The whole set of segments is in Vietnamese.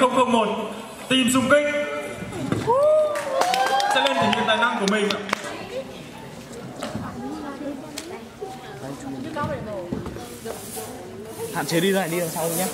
001 Team xung kích. Sẽ lên thể hiện tài năng của mình. Hạn chế đi lại đi đằng sau nhé.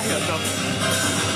quá hiệu lực